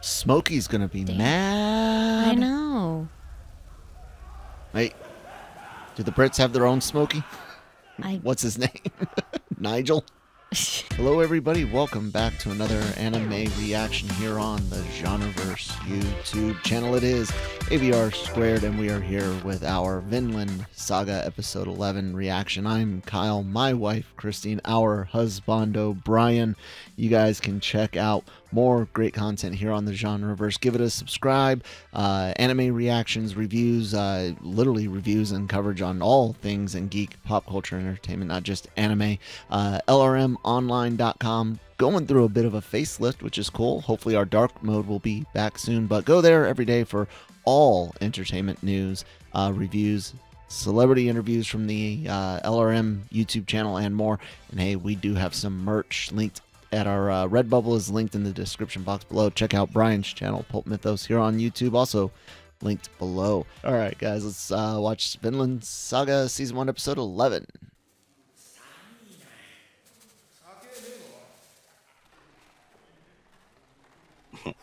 Smokey's gonna be Damn. mad. I know. Wait, do the Brits have their own Smokey? I What's his name? Nigel. Hello, everybody. Welcome back to another anime reaction here on the Genreverse YouTube channel. It is AVR Squared, and we are here with our Vinland Saga Episode 11 reaction. I'm Kyle, my wife Christine, our husbando Brian. You guys can check out more great content here on the Genreverse. Give it a subscribe. Uh, anime reactions, reviews, uh, literally reviews and coverage on all things in geek, pop culture, entertainment, not just anime. Uh, LRMonline.com going through a bit of a facelift, which is cool. Hopefully, our dark mode will be back soon, but go there every day for all entertainment news, uh, reviews, celebrity interviews from the uh, LRM YouTube channel, and more. And hey, we do have some merch linked at our uh, Redbubble is linked in the description box below. Check out Brian's channel, Pulp Mythos, here on YouTube, also linked below. All right, guys, let's uh, watch Vinland Saga Season 1, Episode 11.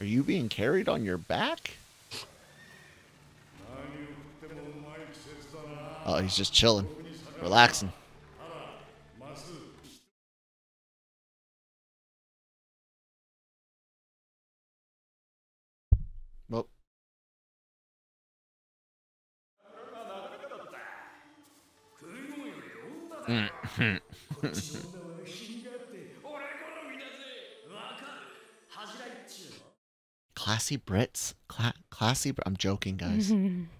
Are you being carried on your back? Oh, he's just chilling, relaxing. Well, classy Brits, Cla- classy. I'm joking, guys.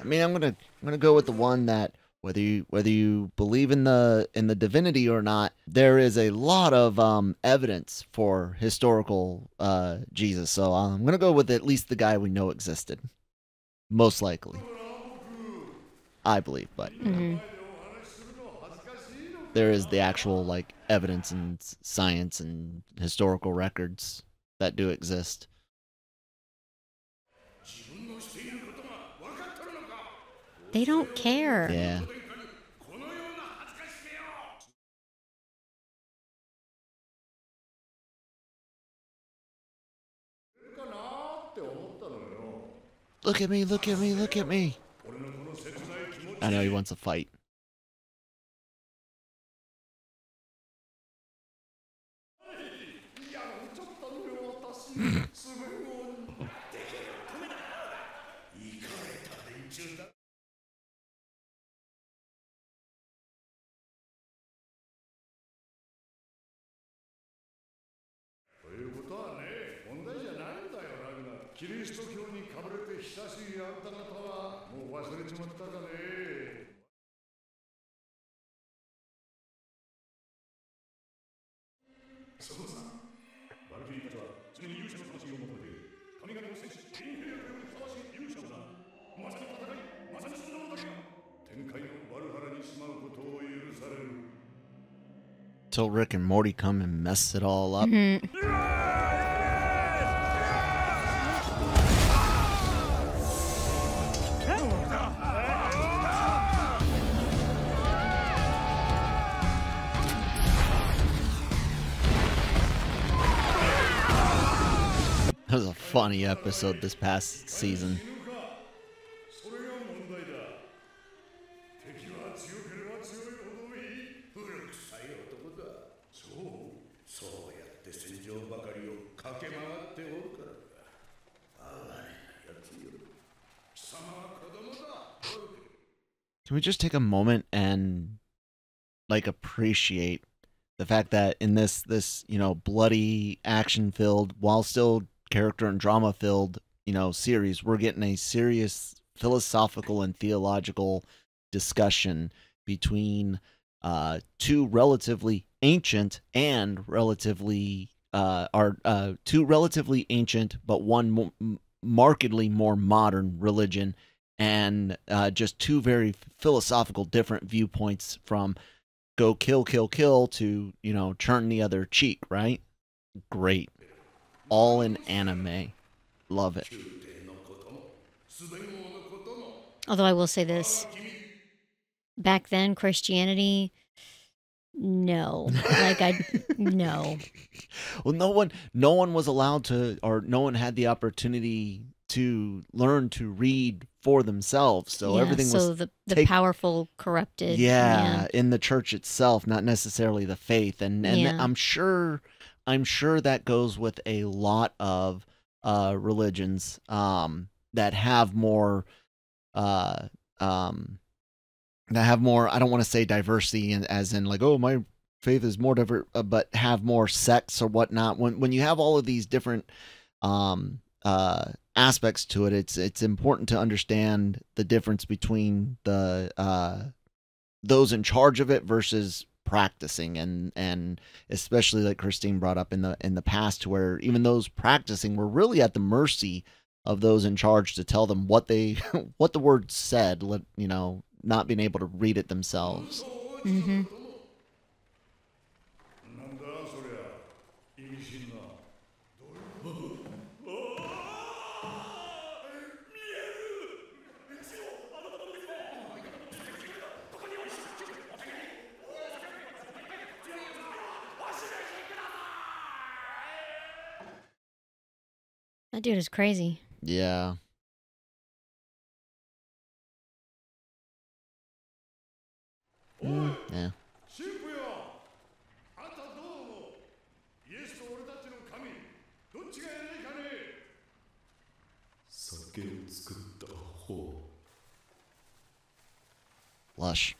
I mean, I'm gonna I'm gonna go with the one that whether you whether you believe in the in the divinity or not, there is a lot of um, evidence for historical uh, Jesus. So I'm gonna go with at least the guy we know existed, most likely. I believe, but you know, Mhm. there is the actual like evidence and science and historical records that do exist. They don't care. Yeah. Look at me, look at me, look at me. I know he wants a fight. Till Rick and Morty come and mess it all up. Mhm. That was a funny episode this past season. それが問題だ敵は強ければ強いほどいい古臭い男だそうそうやって戦場ばかりを駆け回っておるからか哀れなやつよ貴 funny episode this past season. Can we just take a moment and like appreciate the fact that in this this you know bloody action filled while still character and drama filled you know series we're getting a serious philosophical and theological discussion between uh two relatively ancient and relatively uh are uh two relatively ancient but one markedly more modern religion and uh just two very philosophical different viewpoints from go kill, kill, kill to, you know, turn the other cheek, right? Great all in anime. Love it. Although I will say this back then, Christianity, no. Like, I, no. Well, no one, no one was allowed to, or no one had the opportunity to learn to read for themselves. So yeah, everything so was so the, the take, powerful corrupted. Yeah, man. in the church itself, not necessarily the faith. And and yeah. I'm sure I'm sure that goes with a lot of uh religions um that have more uh um that have more I don't want to say diversity in, as in like oh my faith is more diverse uh, but have more sects or whatnot. When when you have all of these different um uh aspects to it it's it's important to understand the difference between the uh those in charge of it versus practicing and and especially like Christine brought up in the in the past where even those practicing were really at the mercy of those in charge to tell them what they what the word said let you know not being able to read it themselves. Hmm That dude is crazy. yeah. Mm, yeah. 神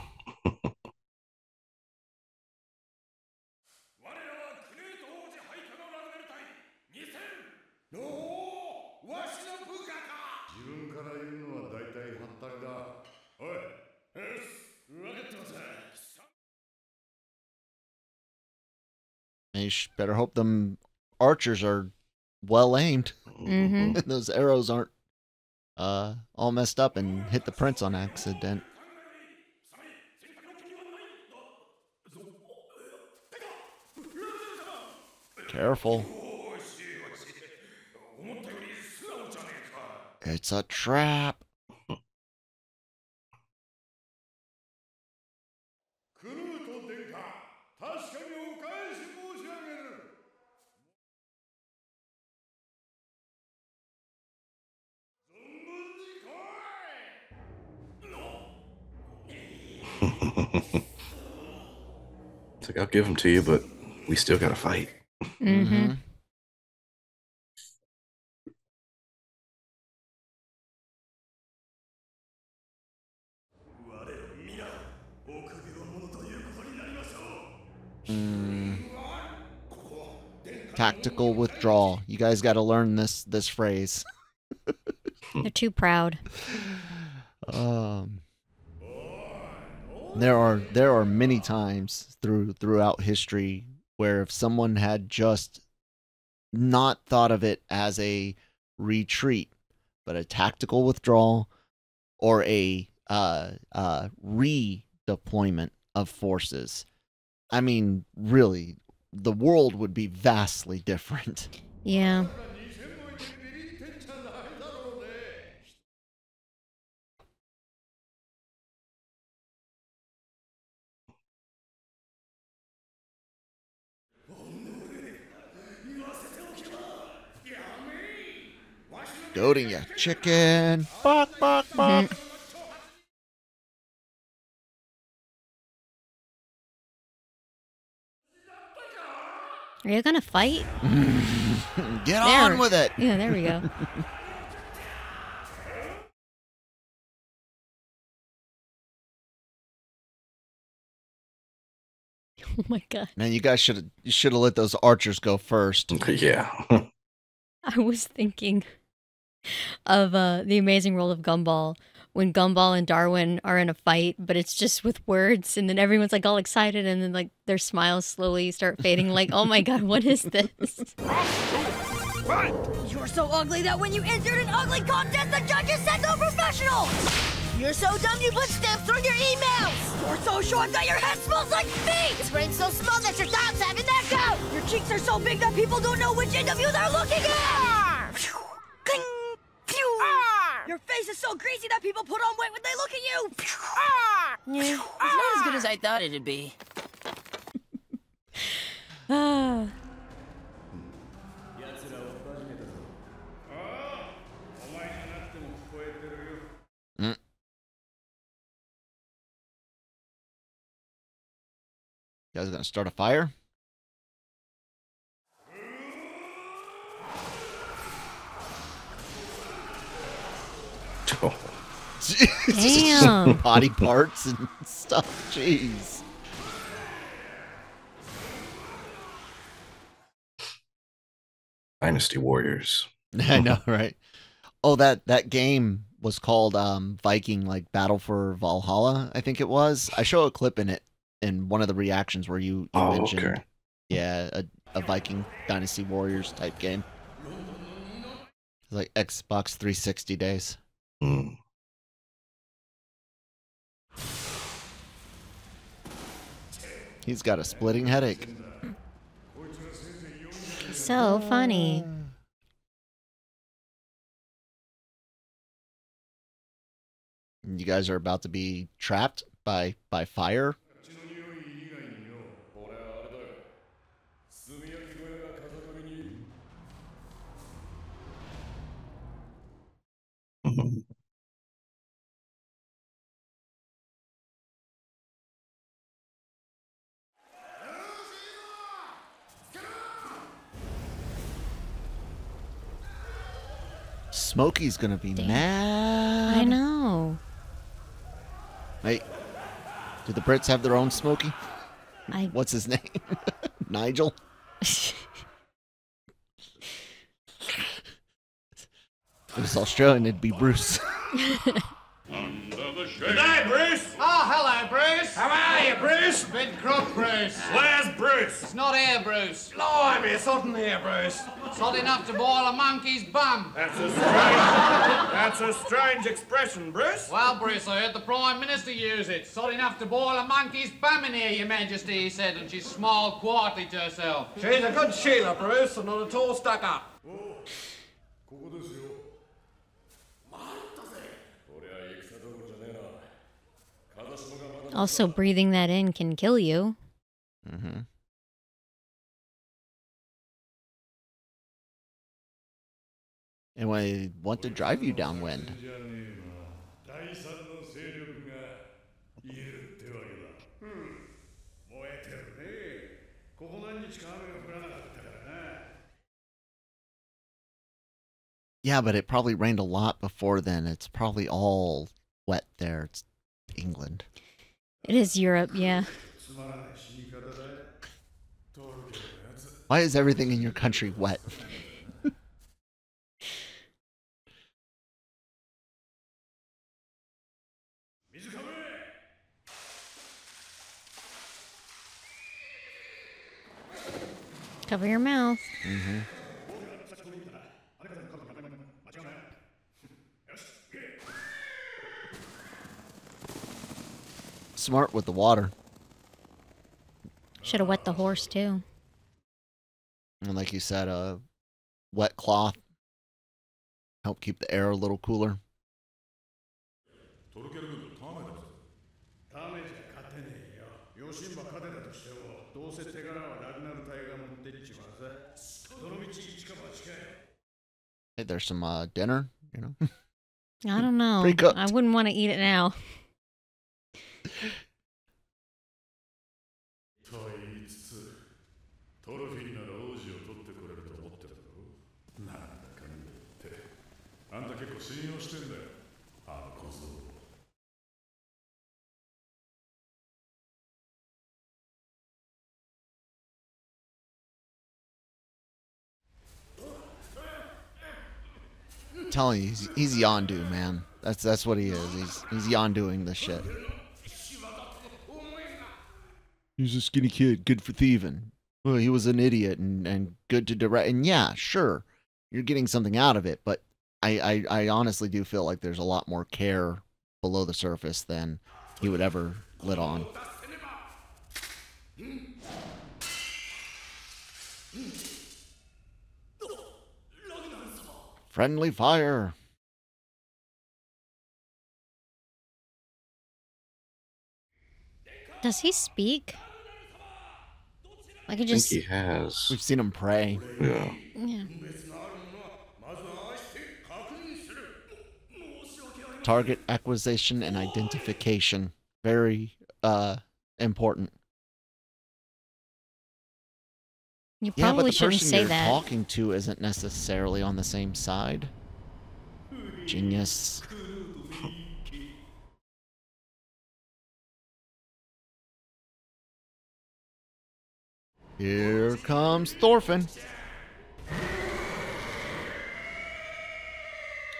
sh- better hope them archers are well aimed mm-hmm. and those arrows aren't uh, all messed up and hit the prince on accident. Careful. It's a trap. Give them to you, but we still gotta fight. hmm Mhm. Mm. Tactical withdrawal. You guys got to learn this this phrase. They're too proud. Um, there are there are many times through throughout history where if someone had just not thought of it as a retreat, but a tactical withdrawal or a uh, uh, redeployment of forces, I mean, really, the world would be vastly different. Yeah. Goading you. Chicken. Bark, bark, bark. Are you gonna fight? Get There. on with it. Yeah, there we go. oh my god. Man, you guys should have you should have let those archers go first. yeah. I was thinking of uh, the amazing world of Gumball when Gumball and Darwin are in a fight, but it's just with words, and then everyone's like all excited, and then like their smiles slowly start fading. Like, oh my god, what is this? You're so ugly that when you entered an ugly contest, the judges said no professional! You're so dumb you put stamps on your emails! You're so short that your head smells like feet! This brain's so small that your thoughts have an echo! Your cheeks are so big that people don't know which end of you they're looking at! Your face is so greasy that people put on weight when they look at you! Yeah, it's not as good as I thought it'd be. ah. You guys are gonna start a fire? Oh, damn. Body parts and stuff. Jeez. Dynasty Warriors. I know, right? Oh, that that game was called um Viking like Battle for Valhalla, I think it was. I show a clip in it in one of the reactions where you, you Oh, mentioned okay. yeah, a, a Viking Dynasty Warriors type game. It's like Xbox 360 days. Mm. He's got a splitting headache. so funny. You guys are about to be trapped by by fire. Smokey's gonna be Damn. mad. I know. Hey, do the Brits have their own Smokey? I What's his name? Nigel. If it was Australian, it'd be Bruce. Good night, Bruce! Oh, hello, Bruce. How are you, Bruce? Been crook, Bruce. Where's Bruce? It's not here, Bruce. Blimey, it's hot in here, Bruce. It's hot enough to boil a monkey's bum. That's a strange, that's a strange expression, Bruce. Well, Bruce, I heard the Prime Minister use it. It's hot enough to boil a monkey's bum in here, Your Majesty, he said, and she smiled quietly to herself. She's a good Sheila, Bruce, and not at all stuck up. Also, breathing that in can kill you. Mm-hmm. And I want to drive you downwind. Yeah, but it probably rained a lot before then. It's probably all wet there. It's England. It is Europe, yeah. Why is everything in your country wet? Cover your mouth. Mm -hmm. smart with the water. Should have wet the horse too. And like you said, a wet cloth help keep the air a little cooler. Hey, there's some uh, dinner, you know. I don't know. I wouldn't want to eat it now. 信用してんだよあの小僧を telling you, he's, he's Yondu, man. That's that's what he is. He's he's Yonduing this shit. He's a skinny kid, good for thieving. Well, he was an idiot and, and good to direct. And yeah, sure, you're getting something out of it, but I, I, I honestly do feel like there's a lot more care below the surface than he would ever let on. Friendly fire. Does he speak? I could I think just. he has. We've seen him pray. Yeah. Yeah. Target acquisition and identification. Very uh important. You probably Yeah, but the shouldn't person say you're that. talking to isn't necessarily on the same side. Genius. Here comes Thorfinn.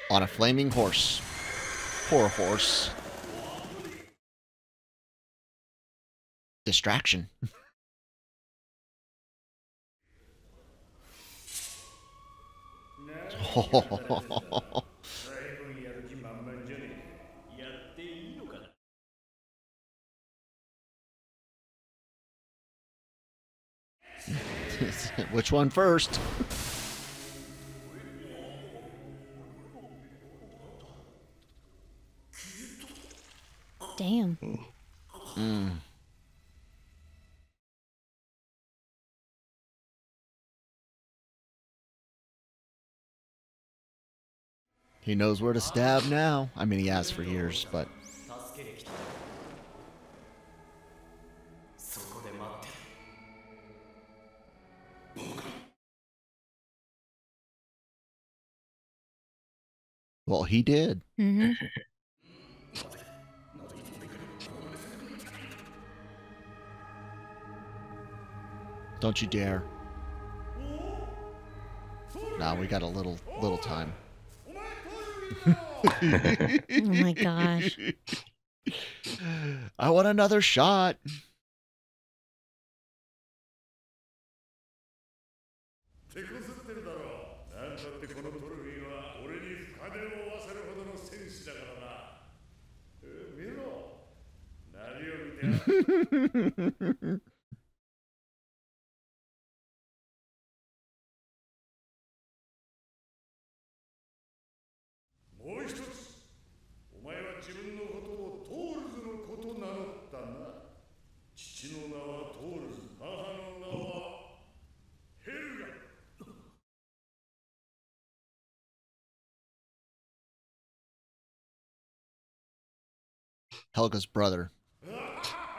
On a flaming horse poor horse. Distraction. Which one first? Damn. Mm. He knows where to stab now. I mean, he has for years, but. Well, he did. Mm -hmm. Don't you dare. Now we got a little little time. Oh my gosh. I want another shot. う一つお前は自分のことをトールズのこと名乗ったな父の名はトールズ母の名はヘルガ Helga's brother.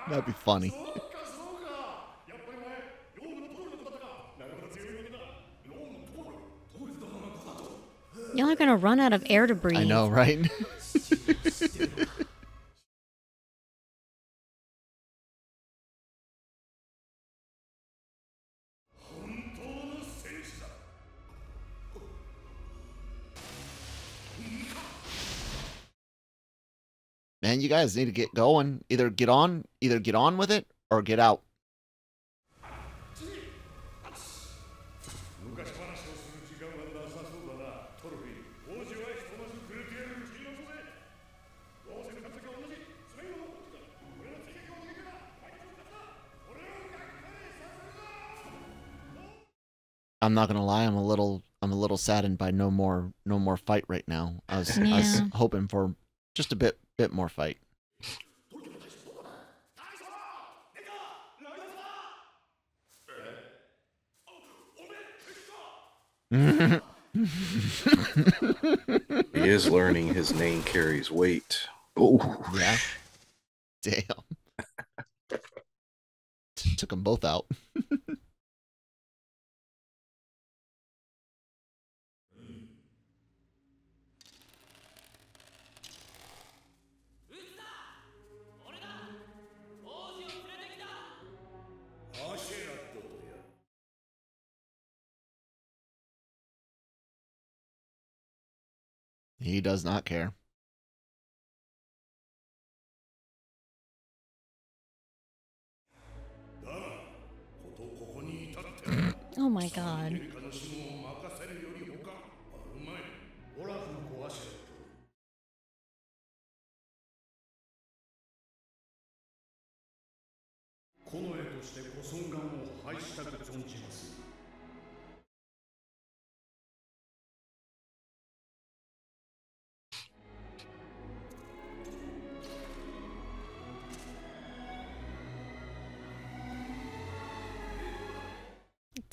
That'd be funny. Y'all are gonna run out of air to breathe. I know, right? Man, you guys need to get going. Either get on, either get on with it or get out. I'm not gonna lie, I'm a little I'm a little saddened by no more no more fight right now. I was I was hoping for just a bit bit more fight. He is learning his name carries weight. Oh, Yeah. Damn. Took them both out. He does not care. Oh my god.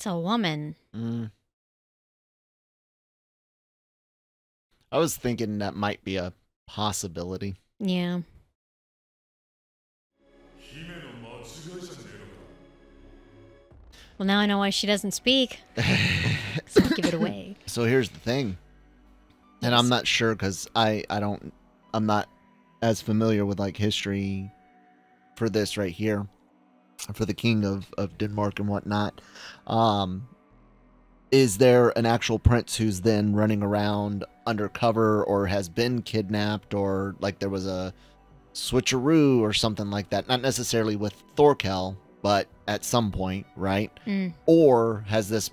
It's a woman. Mm. I was thinking that might be a possibility. Yeah. Well, now I know why she doesn't speak. so give it away. So here's the thing, and I'm not sure because I I don't I'm not as familiar with like history for this right here for the king of of Denmark and whatnot. Um, is there an actual prince who's then running around undercover or has been kidnapped or like there was a switcheroo or something like that? Not necessarily with Thorkell, but at some point, right? Mm. Or has this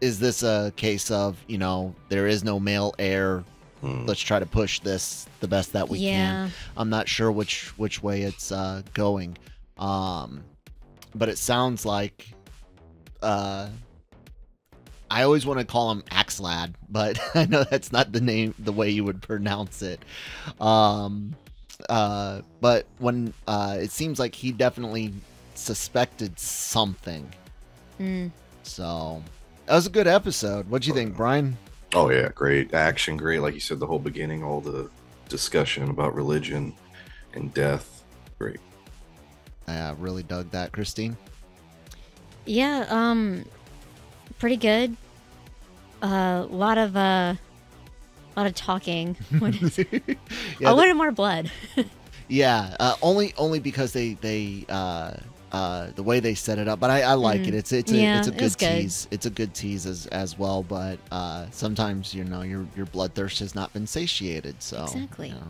is this a case of you know there is no male heir Hmm. let's try to push this the best that we Yeah. can i'm not sure which which way it's uh going um but it sounds like uh i always want to call him axlad but i know that's not the name the way you would pronounce it um uh but when uh it seems like he definitely suspected something Mm. so that was a good episode. What'd you think, Brian? Oh yeah, great action, great. Like you said, the whole beginning, all the discussion about religion and death, great. I uh, really dug that, Christine. Yeah, um pretty good. A uh, lot of uh lot of talking. Is- yeah, I wanted more blood. yeah. Uh, only only because they they uh, uh, the way they set it up, but I, I like Mhm. it. It's it's a, Yeah, it's a it good, was good. tease. It's a good tease as as well. But uh, sometimes you know your your bloodthirst has not been satiated. So Exactly. you know,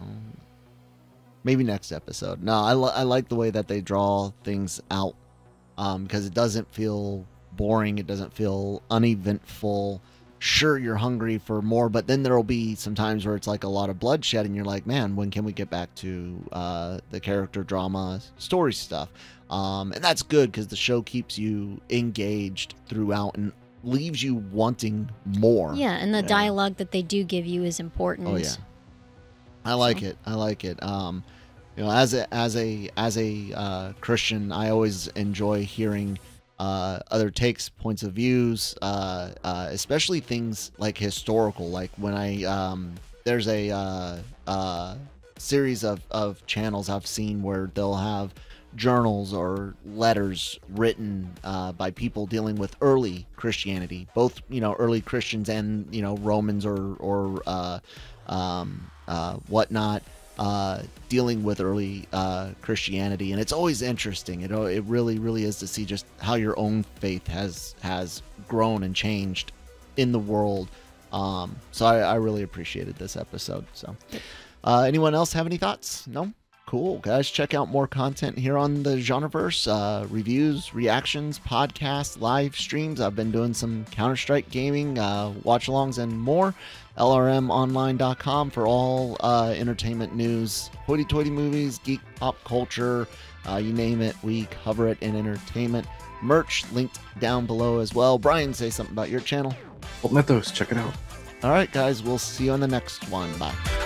maybe next episode. No, I li- I like the way that they draw things out um, because it doesn't feel boring. It doesn't feel uneventful. Sure, you're hungry for more, but then there'll be some times where it's like a lot of bloodshed, and you're like, man, when can we get back to uh, the character drama, story stuff? Um, and that's good because the show keeps you engaged throughout and leaves you wanting more. yeah, and the dialogue that they do give you is important. Oh yeah. I like it. I like it. Um, you know, as a as a as a uh, Christian, I always enjoy hearing uh, other takes, points of views, uh, uh, especially things like historical. Like when I um, there's a uh, uh, series of of channels I've seen where they'll have journals or letters written uh, by people dealing with early Christianity, both you know early Christians and you know Romans or or uh, um, whatnot, uh, dealing with early uh, Christianity, and it's always interesting. It it really really is to see just how your own faith has has grown and changed in the world. Um, so I, I really appreciated this episode. So, uh, anyone else have any thoughts? No. Cool, guys. Check out more content here on the Genreverse uh, reviews, reactions, podcasts, live streams. I've been doing some Counter Strike gaming, uh, watch alongs, and more. LRMonline.com for all uh, entertainment news, hoity toity movies, geek pop culture, uh, you name it, we cover it in entertainment. Merch linked down below as well. Brian, say something about your channel. Well, Mythos, check it out. All right, guys, we'll see you on the next one. Bye.